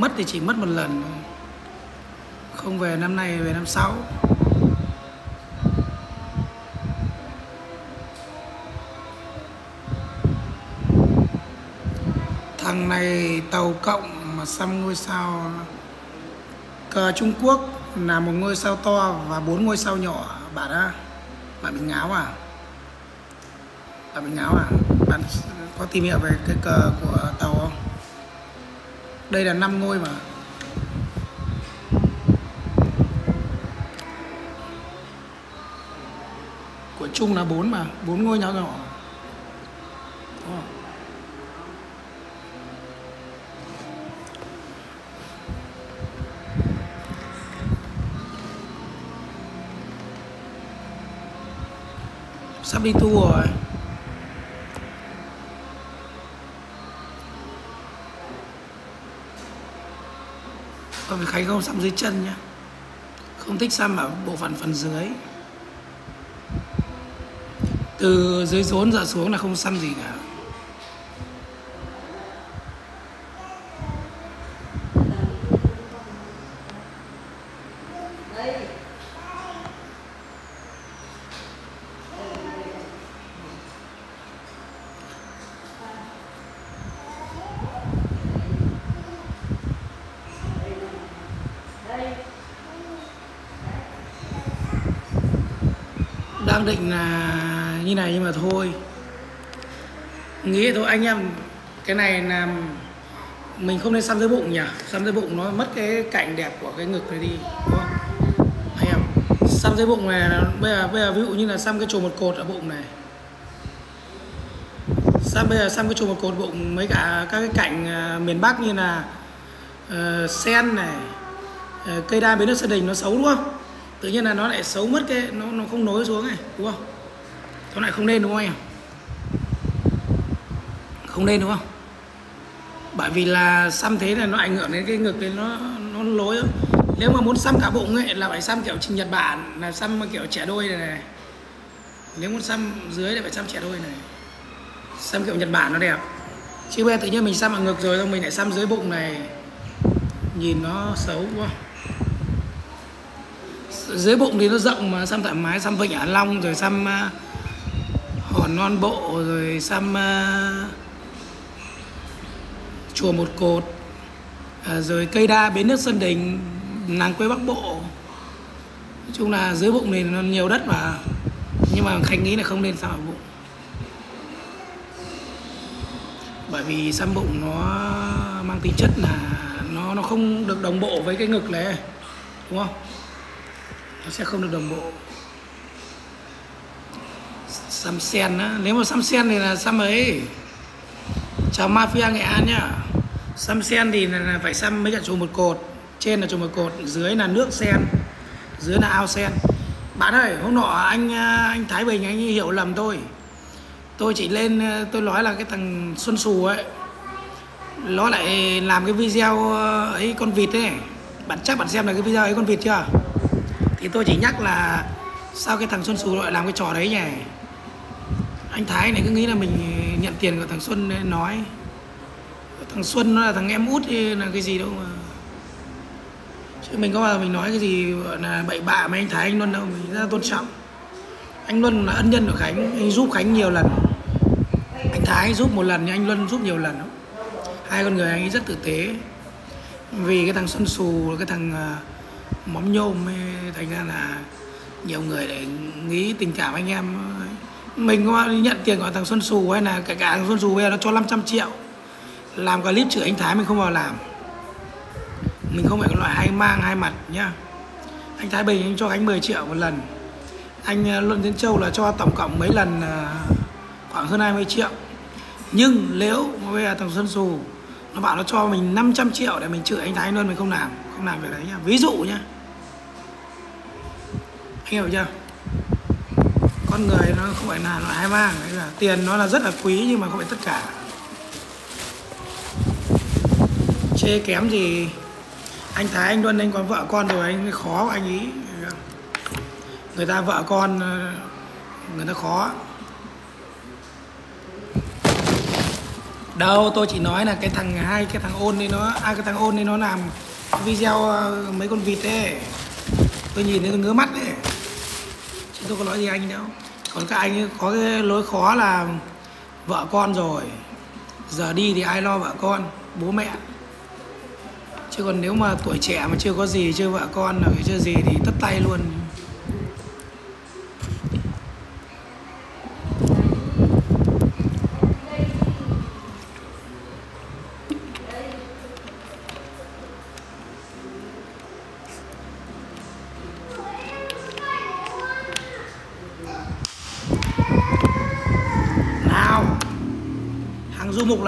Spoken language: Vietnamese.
mất thì chỉ mất một lần không về năm nay, về năm sau. Thằng này tàu cộng mà xăm ngôi sao cờ Trung Quốc là một ngôi sao to và bốn ngôi sao nhỏ. Bạn á, bạn bị ngáo à? Bạn bị ngáo à? Bạn có tìm hiểu về cái cờ của tàu không? Đây là năm ngôi mà. Của chung là bốn mà, bốn ngôi nhỏ. Nhỏ sắp đi tour rồi. Còn Khánh không xăm dưới chân nhá. Không thích xăm ở bộ phận phần dưới. Từ dưới rốn ra xuống là không xăm gì cả. Đang định là như này nhưng mà thôi. Nghĩ thôi anh em cái này là mình không nên xăm dưới bụng nhỉ? Xăm dưới bụng nó mất cái cảnh đẹp của cái ngực này đi đúng không? Anh em xăm dưới bụng này là- bây giờ bây giờ ví dụ như là xăm cái chùm một cột ở bụng này. Xăm bây giờ xăm cái chùm một cột bụng mấy cả các cái cảnh uh, miền Bắc như là uh, sen này uh, cây đa bến nước sơn đình nó xấu đúng không? Tự nhiên là nó lại xấu mất cái nó nó không nối xuống này đúng không? Nó lại không nên đúng không anh em không nên đúng không? Bởi vì là xăm thế là nó ảnh hưởng đến cái ngực đến nó nó lối thôi. nếu mà muốn xăm cả bụng ấy là phải xăm kiểu trình nhật bản là xăm kiểu trẻ đôi này, này. Nếu muốn xăm dưới thì phải xăm trẻ đôi này. Xăm kiểu nhật bản nó đẹp. Chứ bây giờ tự nhiên mình xăm ở ngực rồi xong mình lại xăm dưới bụng này. Nhìn nó xấu quá dưới bụng thì nó rộng mà xăm thoải mái xăm vịnh hạ long rồi xăm uh, hòn non bộ rồi xăm uh, chùa một cột à, rồi cây đa bến nước sơn đình nàng quê bắc bộ. Nói chung là dưới bụng thì nó nhiều đất mà nhưng mà khánh nghĩ là không nên xăm ở bụng. Bởi vì xăm bụng nó mang tính chất là nó nó không được đồng bộ với cái ngực này đúng không? Nó sẽ không được đồng bộ. Xăm sen á nếu mà xăm sen thì là xăm ấy. Chào mafia nghệ an nhá. Xăm sen thì là, phải xăm mấy cả chùm một cột. Trên là chùm một cột dưới là nước sen. Dưới là ao sen. Bạn ơi hôm nọ anh à, anh thái bình anh hiểu lầm tôi. Tôi chỉ lên à, tôi nói là cái thằng xuân xù ấy nó lại làm cái video à, ấy con vịt ấy. Bạn chắc bạn xem là cái video ấy con vịt chưa? Thì tôi chỉ nhắc là sao cái thằng xuân xù lại làm cái trò đấy nhỉ? Anh thái này cứ nghĩ là mình nhận tiền của thằng xuân nên nói. Thằng xuân nó là thằng em út là cái gì đâu mà. Chứ mình có bao giờ mình nói cái gì là bậy bạ mà anh thái anh luân đâu mình rất là tôn trọng. Anh luân là ân nhân của khánh anh giúp khánh nhiều lần. Anh thái giúp một lần nhưng anh luân giúp nhiều lần. Hai con người anh ấy rất tử tế. Vì cái thằng xuân xù cái thằng uh, mắm nhôm thành ra là nhiều người để nghĩ tình cảm anh em, mình có nhận tiền của thằng Xuân sù hay là cả cả thằng Xuân sù bây giờ nó cho 500 triệu, làm clip chửi anh Thái mình không vào làm. Mình không phải cái loại hai mang hai mặt nhá. Anh Thái Bình anh cho anh 10 triệu một lần. Anh ờ, Luân Tiến Châu là cho tổng cộng mấy lần ờ, khoảng hơn 20 triệu. Nhưng nếu bây giờ thằng Xuân sù nó bảo nó cho mình 500 triệu để mình chửi anh Thái luôn, mình không làm không làm việc đấy nhá. Ví dụ nhá anh hiểu chưa? Con người nó không phải là loại hai mang đấy là tiền nó là rất là quý nhưng mà không phải tất cả. Chê kém gì anh thái, anh luân, anh có vợ con rồi, anh khó anh ý. Người ta vợ con ờ, người ta khó. Đâu, tôi chỉ nói là cái thằng hai, cái thằng ôn đấy nó à cái thằng ôn đấy nó làm video ờ, mấy con vịt ấy. Tôi nhìn thấy tôi ngứa mắt đấy tôi có nói gì anh đâu. Còn các anh ấy có cái lối khó là vợ con rồi. Giờ đi thì ai lo vợ con? Bố mẹ. Chứ còn nếu mà tuổi trẻ mà chưa có gì, chưa vợ con là chưa gì thì tất tay luôn. Du mục là